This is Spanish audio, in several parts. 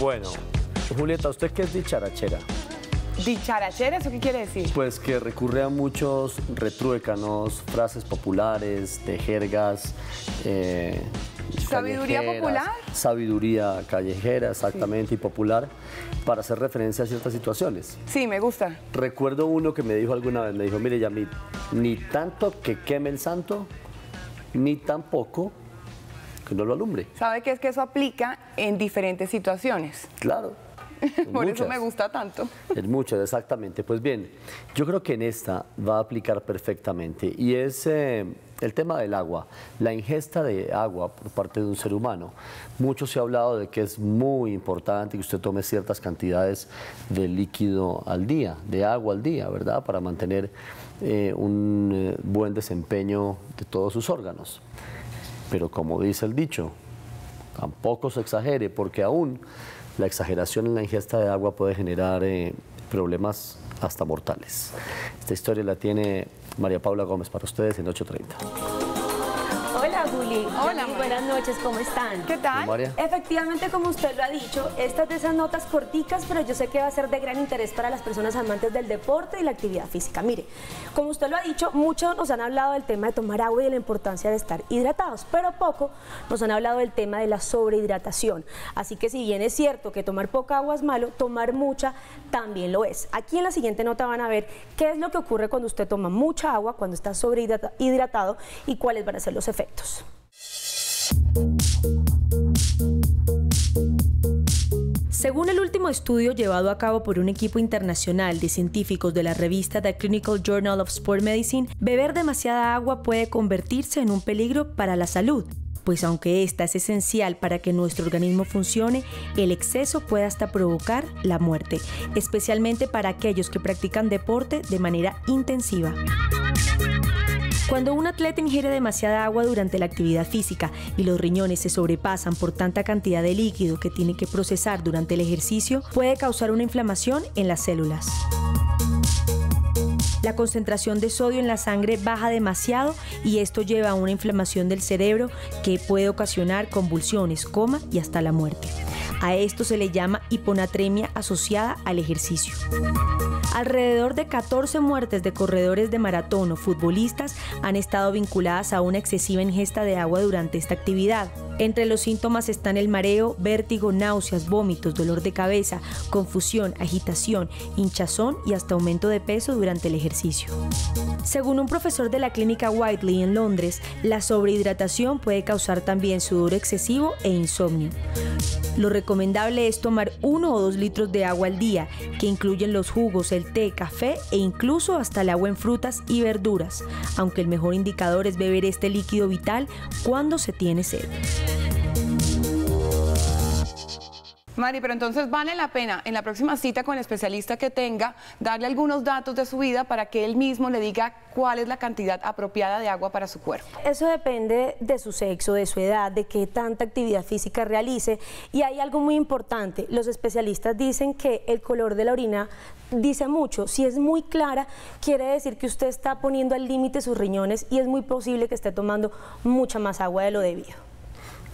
Bueno, Julieta, ¿usted qué es dicharachera? ¿Dicharachera? ¿Eso qué quiere decir? Pues que recurre a muchos retruécanos, frases populares, de jergas. eh, ¿Sabiduría popular? Sabiduría callejera, exactamente, y popular, para hacer referencia a ciertas situaciones. Sí, me gusta. Recuerdo uno que me dijo alguna vez, me dijo, mire Yamit, ni tanto que queme el santo, ni tampoco que no lo alumbre. ¿Sabe qué es que eso aplica en diferentes situaciones? Claro. Por eso muchas. me gusta tanto. En muchas, exactamente. Pues bien, yo creo que en esta va a aplicar perfectamente y es eh, el tema del agua, la ingesta de agua por parte de un ser humano. Mucho se ha hablado de que es muy importante que usted tome ciertas cantidades de líquido al día, de agua al día, ¿verdad? Para mantener eh, un eh, buen desempeño de todos sus órganos. Pero como dice el dicho, tampoco se exagere, porque aún la exageración en la ingesta de agua puede generar eh, problemas hasta mortales. Esta historia la tiene María Paula Gómez para ustedes en 8.30. Hola Juli. Hola, María. Buenas noches, ¿cómo están? ¿Qué tal? María. Efectivamente, como usted lo ha dicho, estas de esas notas corticas, pero yo sé que va a ser de gran interés para las personas amantes del deporte y la actividad física. Mire, como usted lo ha dicho, muchos nos han hablado del tema de tomar agua y de la importancia de estar hidratados, pero poco nos han hablado del tema de la sobrehidratación. Así que si bien es cierto que tomar poca agua es malo, tomar mucha también lo es. Aquí en la siguiente nota van a ver qué es lo que ocurre cuando usted toma mucha agua, cuando está sobrehidratado y cuáles van a ser los efectos. Según el último estudio llevado a cabo por un equipo internacional de científicos de la revista The Clinical Journal of Sport Medicine, beber demasiada agua puede convertirse en un peligro para la salud. Pues aunque esta es esencial para que nuestro organismo funcione, el exceso puede hasta provocar la muerte, especialmente para aquellos que practican deporte de manera intensiva. Cuando un atleta ingiere demasiada agua durante la actividad física y los riñones se sobrepasan por tanta cantidad de líquido que tiene que procesar durante el ejercicio, puede causar una inflamación en las células. La concentración de sodio en la sangre baja demasiado y esto lleva a una inflamación del cerebro que puede ocasionar convulsiones, coma y hasta la muerte. A esto se le llama hiponatremia asociada al ejercicio. Alrededor de 14 muertes de corredores de maratón o futbolistas han estado vinculadas a una excesiva ingesta de agua durante esta actividad. Entre los síntomas están el mareo, vértigo, náuseas, vómitos, dolor de cabeza, confusión, agitación, hinchazón y hasta aumento de peso durante el ejercicio. Según un profesor de la clínica Whiteley en Londres, la sobrehidratación puede causar también sudor excesivo e insomnio. Lo recomendable es tomar uno o dos litros de agua al día, que incluyen los jugos, el té, café e incluso hasta el agua en frutas y verduras, aunque el mejor indicador es beber este líquido vital cuando se tiene sed. Mari, pero entonces vale la pena en la próxima cita con el especialista que tenga darle algunos datos de su vida para que él mismo le diga cuál es la cantidad apropiada de agua para su cuerpo. Eso depende de su sexo, de su edad, de qué tanta actividad física realice. Y hay algo muy importante. Los especialistas dicen que el color de la orina dice mucho. Si es muy clara, quiere decir que usted está poniendo al límite sus riñones y es muy posible que esté tomando mucha más agua de lo debido.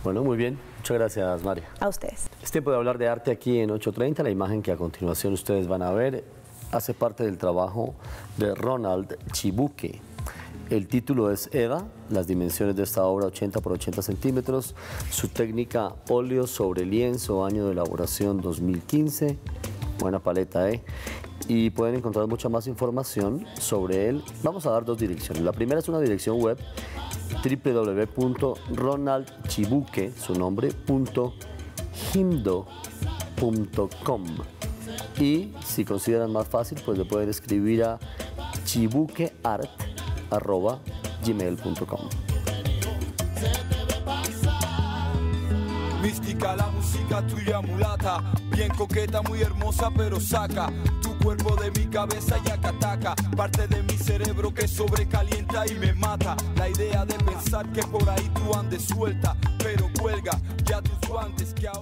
Bueno, muy bien. Muchas gracias, María. A ustedes. Es tiempo de hablar de arte aquí en 8.30. La imagen que a continuación ustedes van a ver hace parte del trabajo de Ronald Chibuque. El título es Eva, las dimensiones de esta obra 80 por 80 centímetros, su técnica óleo sobre lienzo, año de elaboración 2015, buena paleta, ¿eh? Y pueden encontrar mucha más información sobre él. Vamos a dar dos direcciones. La primera es una dirección web www.ronaldchibuque, su nombre, punto himdo.com. Y si consideran más fácil, pues le pueden escribir a chibuqueart.gmail.com. Mística la música tuya mulata, bien coqueta, muy hermosa, pero saca tu cuerpo de mi cabeza y acataca, parte de mi cerebro que sobrecalienta y me mata. La idea de pensar que por ahí tú andes suelta, pero cuelga ya tus guantes que ahora